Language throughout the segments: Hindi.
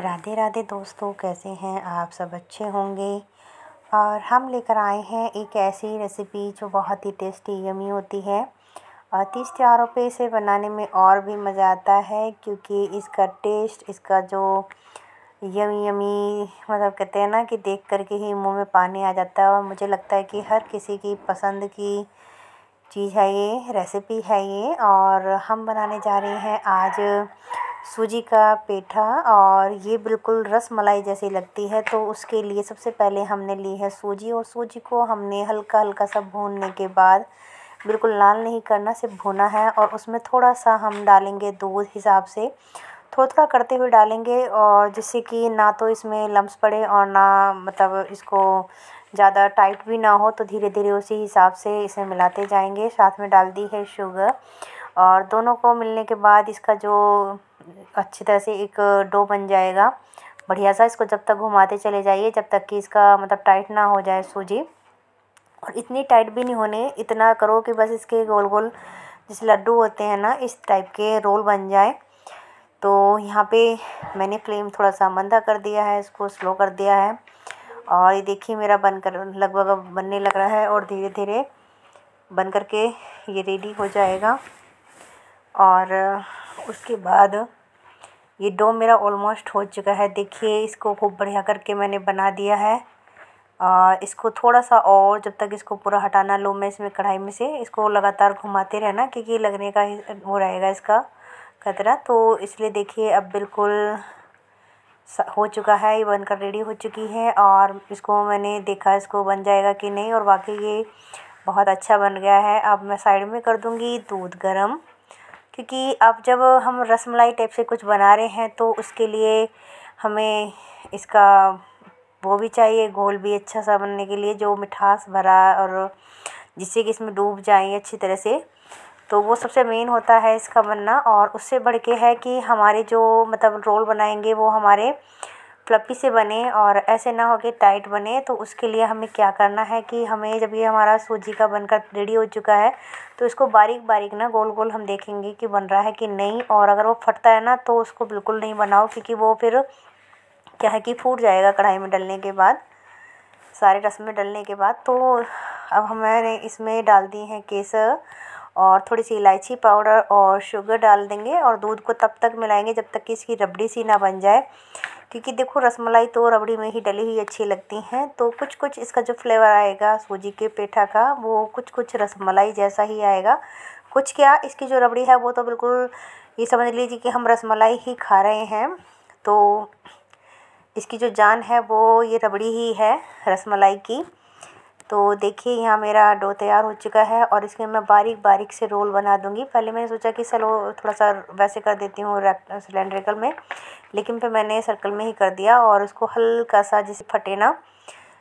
राधे राधे दोस्तों, कैसे हैं आप? सब अच्छे होंगे? और हम लेकर आए हैं एक ऐसी रेसिपी जो बहुत ही टेस्टी यमी होती है। और तीस त्योहारों पे इसे बनाने में और भी मज़ा आता है, क्योंकि इसका टेस्ट इसका जो यमी यमी मतलब कहते हैं ना कि देख कर के ही मुँह में पानी आ जाता है। और मुझे लगता है कि हर किसी की पसंद की चीज़ है ये रेसिपी है ये। और हम बनाने जा रहे हैं आज सूजी का पेठा और ये बिल्कुल रस मलाई जैसी लगती है तो उसके लिए सबसे पहले हमने ली है सूजी और सूजी को हमने हल्का हल्का सा भूनने के बाद बिल्कुल लाल नहीं करना, सिर्फ़ भुना है और उसमें थोड़ा सा हम डालेंगे दूध हिसाब से। थोड़ा थोड़ा करते हुए डालेंगे और जिससे कि ना तो इसमें लम्स पड़े और ना मतलब इसको ज़्यादा टाइट भी ना हो तो धीरे धीरे उसी हिसाब से इसे मिलाते जाएँगे। साथ में डाल दी है शुगर और दोनों को मिलने के बाद इसका जो अच्छी तरह से एक डो बन जाएगा। बढ़िया सा इसको जब तक घुमाते चले जाइए, जब तक कि इसका मतलब टाइट ना हो जाए सूजी। और इतनी टाइट भी नहीं होने, इतना करो कि बस इसके गोल गोल जैसे लड्डू होते हैं ना, इस टाइप के रोल बन जाए। तो यहाँ पे मैंने फ्लेम थोड़ा सा मंदा कर दिया है, इसको स्लो कर दिया है। और ये देखिए मेरा बनकर लगभग बनने लग रहा है और धीरे धीरे बन कर के ये रेडी हो जाएगा। और उसके बाद ये डो मेरा ऑलमोस्ट हो चुका है। देखिए, इसको खूब बढ़िया करके मैंने बना दिया है। और इसको थोड़ा सा और जब तक इसको पूरा हटाना लो मैं इसमें कढ़ाई में से, इसको लगातार घुमाते रहना क्योंकि लगने का ही वो रहेगा इसका खतरा। तो इसलिए देखिए, अब बिल्कुल हो चुका है, ये बनकर रेडी हो चुकी है और इसको मैंने देखा इसको बन जाएगा कि नहीं और वाकई ये बहुत अच्छा बन गया है। अब मैं साइड में कर दूँगी दूध गर्म। क्योंकि अब जब हम रसमलाई टाइप से कुछ बना रहे हैं तो उसके लिए हमें इसका वो भी चाहिए, घोल भी अच्छा सा बनने के लिए, जो मिठास भरा और जिससे कि इसमें डूब जाए अच्छी तरह से। तो वो सबसे मेन होता है इसका बनना, और उससे बढ़ के है कि हमारे जो मतलब रोल बनाएँगे, वो हमारे फ्लपी से बने और ऐसे ना हो कि टाइट बने तो उसके लिए हमें क्या करना है कि हमें जब ये हमारा सूजी का बनकर रेडी हो चुका है तो इसको बारीक बारीक ना गोल गोल हम देखेंगे कि बन रहा है कि नहीं, और अगर वो फटता है ना तो उसको बिल्कुल नहीं बनाओ, क्योंकि वो फिर क्या है कि फूट जाएगा कढ़ाई में डलने के बाद, सारे रस में डलने के बाद। तो अब हमारे इसमें डाल दी हैं केसर और थोड़ी सी इलायची पाउडर और शुगर डाल देंगे और दूध को तब तक मिलाएँगे जब तक कि इसकी रबड़ी सी ना बन जाए। क्योंकि देखो, रसमलाई तो रबड़ी में ही डली हुई अच्छी लगती हैं। तो कुछ कुछ इसका जो फ्लेवर आएगा, सूजी के पेठा का, वो कुछ कुछ रसमलाई जैसा ही आएगा। कुछ क्या, इसकी जो रबड़ी है वो तो बिल्कुल, ये समझ लीजिए कि हम रसमलाई ही खा रहे हैं। तो इसकी जो जान है वो ये रबड़ी ही है, रसमलाई की। तो देखिए, यहाँ मेरा डो तैयार हो चुका है और इसमें मैं बारीक बारीक से रोल बना दूँगी। पहले मैंने सोचा कि चलो थोड़ा सा वैसे कर देती हूँ सिलेंड्रिकल में, लेकिन फिर मैंने सर्कल में ही कर दिया और उसको हल्का सा जैसे फटे ना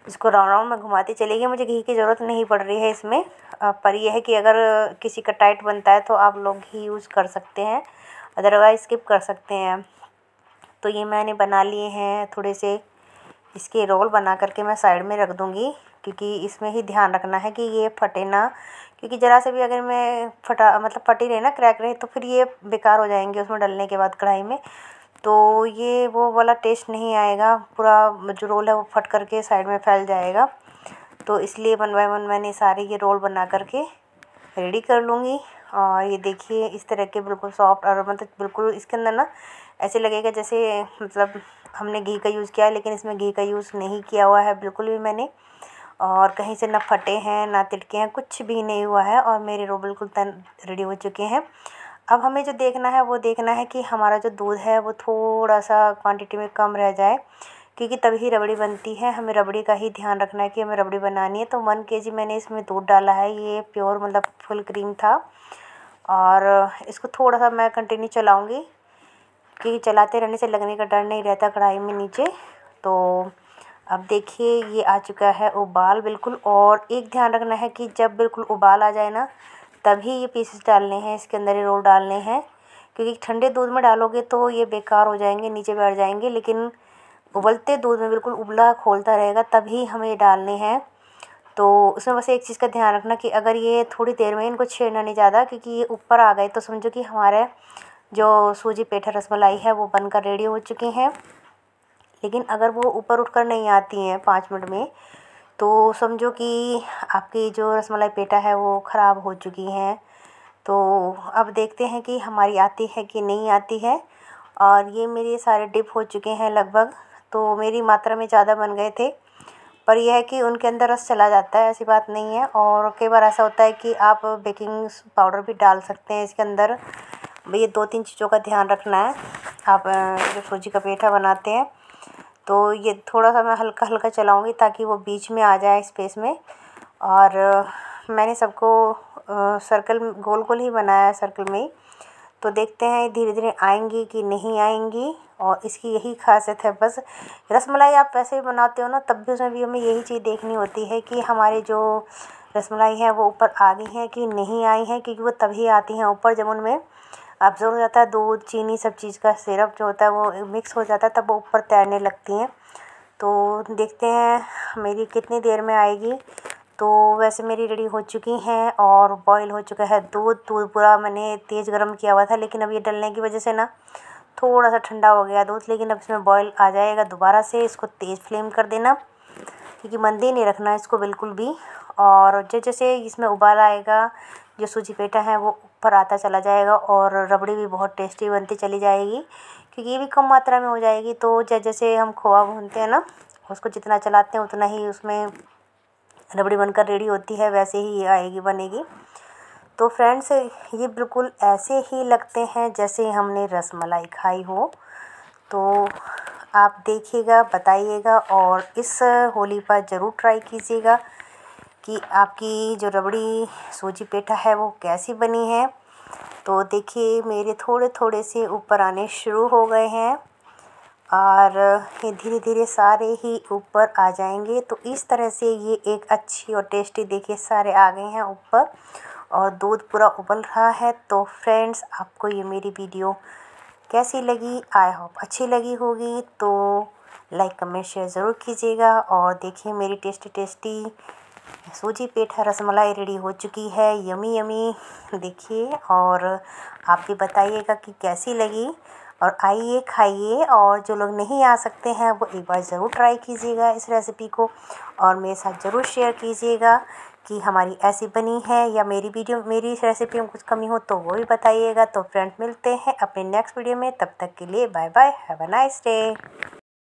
इसको राउंड राउंड में घुमाती चली गई। मुझे घी की ज़रूरत नहीं पड़ रही है इसमें। पर यह है कि अगर किसी का टाइट बनता है तो आप लोग घी यूज़ कर सकते हैं, अदरवाइज़ स्किप कर सकते हैं। तो ये मैंने बना लिए हैं थोड़े से इसके रोल बना करके मैं साइड में रख दूँगी, क्योंकि इसमें ही ध्यान रखना है कि ये फटे ना। क्योंकि ज़रा से भी अगर मैं फटा मतलब फटी रहे ना, क्रैक रहे तो फिर ये बेकार हो जाएँगे उसमें डलने के बाद कढ़ाई में। तो ये वो वाला टेस्ट नहीं आएगा, पूरा जो रोल है वो फट करके साइड में फैल जाएगा। तो इसलिए वन बाय वन मैंने सारे ये रोल बना करके रेडी कर लूँगी। और ये देखिए, इस तरह के बिल्कुल सॉफ्ट और मतलब बिल्कुल इसके अंदर ना ऐसे लगेगा जैसे मतलब हमने घी का यूज़ किया है लेकिन इसमें घी का यूज़ नहीं किया हुआ है बिल्कुल भी मैंने। और कहीं से ना फटे हैं, ना तिटके हैं, कुछ भी नहीं हुआ है, और मेरे रो बिल्कुल तन रेडी हो चुके हैं। अब हमें जो देखना है, वो देखना है कि हमारा जो दूध है, वो थोड़ा सा क्वांटिटी में कम रह जाए, क्योंकि तभी रबड़ी बनती है। हमें रबड़ी का ही ध्यान रखना है कि हमें रबड़ी बनानी है। तो वन के जी मैंने इसमें दूध डाला है, ये प्योर मतलब फुल क्रीम था। और इसको थोड़ा सा मैं कंटिन्यू चलाऊँगी। क्योंकि चलाते रहने से लगने का डर नहीं रहता कढ़ाई में नीचे। तो अब देखिए, ये आ चुका है उबाल बिल्कुल। और एक ध्यान रखना है कि जब बिल्कुल उबाल आ जाए ना, तभी ये पीसेस डालने हैं, इसके अंदर ये रोल डालने हैं। क्योंकि ठंडे दूध में डालोगे तो ये बेकार हो जाएँगे, नीचे बैठ जाएँगे। लेकिन उबलते दूध में बिल्कुल उबला खोलता रहेगा, तभी हमें ये डालने हैं। तो उसमें बस एक चीज़ का ध्यान रखना कि अगर ये थोड़ी देर में इनको छेड़ना नहीं ज़्यादा, क्योंकि ये ऊपर आ गए तो समझो कि हमारे जो सूजी पेठा रसमलाई है, वो बनकर रेडी हो चुकी हैं। लेकिन अगर वो ऊपर उठ कर नहीं आती हैं पाँच मिनट में तो समझो कि आपकी जो रसमलाई पेठा है, वो ख़राब हो चुकी हैं। तो अब देखते हैं कि हमारी आती है कि नहीं आती है। और ये मेरे सारे डिप हो चुके हैं लगभग तो मेरी मात्रा में ज़्यादा बन गए थे। पर यह है कि उनके अंदर रस चला जाता है, ऐसी बात नहीं है। और कई बार ऐसा होता है कि आप बेकिंग पाउडर भी डाल सकते हैं इसके अंदर। ये दो तीन चीज़ों का ध्यान रखना है। आप जो सूजी का पेठा बनाते हैं तो ये थोड़ा सा मैं हल्का हल्का चलाऊँगी ताकि वो बीच में आ जाए स्पेस में। और मैंने सबको सर्कल गोल गोल ही बनाया है सर्कल में ही। तो देखते हैं धीरे धीरे आएँगी कि नहीं आएँगी, और इसकी यही खासियत है बस। रसमलाई आप वैसे भी बनाते हो ना, तब भी उसमें भी हमें यही चीज़ देखनी होती है कि हमारे जो रसमलाई है वो ऊपर आ गई हैं कि नहीं आई हैं, क्योंकि वो तभी आती हैं ऊपर जब उनमें अब्ज़ॉर्ब हो जाता है, दूध, चीनी सब चीज़ का सिरप जो होता है वो मिक्स हो जाता है, तब वो ऊपर तैरने लगती हैं। तो देखते हैं मेरी कितनी देर में आएगी। तो वैसे मेरी रेडी हो चुकी हैं और बॉईल हो चुका है दूध। दूध पूरा मैंने तेज़ गर्म किया हुआ था, लेकिन अब ये डलने की वजह से ना थोड़ा सा ठंडा हो गया दूध, लेकिन अब इसमें बॉईल आ जाएगा दोबारा से। इसको तेज़ फ्लेम कर देना, क्योंकि मंदी नहीं रखना इसको बिल्कुल भी। और जैसे जैसे इसमें उबाल आएगा, जो सूजी पेठा है वो ऊपर आता चला जाएगा और रबड़ी भी बहुत टेस्टी बनती चली जाएगी, क्योंकि ये भी कम मात्रा में हो जाएगी। तो जैसे हम खोआ भूनते हैं ना, उसको जितना चलाते हैं उतना ही उसमें रबड़ी बनकर रेडी होती है, वैसे ही ये आएगी, बनेगी। तो फ्रेंड्स, ये बिल्कुल ऐसे ही लगते हैं जैसे हमने रसमलाई खाई हो। तो आप देखिएगा, बताइएगा और इस होली पर ज़रूर ट्राई कीजिएगा। कि आपकी जो रबड़ी सूजी पेठा है वो कैसी बनी है? तो देखिए, मेरे थोड़े थोड़े से ऊपर आने शुरू हो गए हैं और ये धीरे धीरे सारे ही ऊपर आ जाएँगे। तो इस तरह से ये एक अच्छी और टेस्टी, देखिए, सारे आ गए हैं ऊपर और दूध पूरा उबल रहा है। तो फ्रेंड्स, आपको ये मेरी वीडियो कैसी लगी? आई होप अच्छी लगी होगी। तो लाइक, कमेंट, शेयर ज़रूर कीजिएगा और देखिए, मेरी टेस्टी टेस्टी सूजी पेठा रसमलाई रेडी हो चुकी है। यमी यमी, देखिए और आप भी बताइएगा कि कैसी लगी। और आइए, खाइए और जो लोग नहीं आ सकते हैं, वो एक बार ज़रूर ट्राई कीजिएगा इस रेसिपी को। और मेरे साथ ज़रूर शेयर कीजिएगा कि हमारी ऐसी बनी है या मेरी वीडियो मेरी इस रेसिपी में कुछ कमी हो तो वो भी बताइएगा। तो फ्रेंड मिलते हैं अपने नेक्स्ट वीडियो में। तब तक के लिए bye bye have a nice day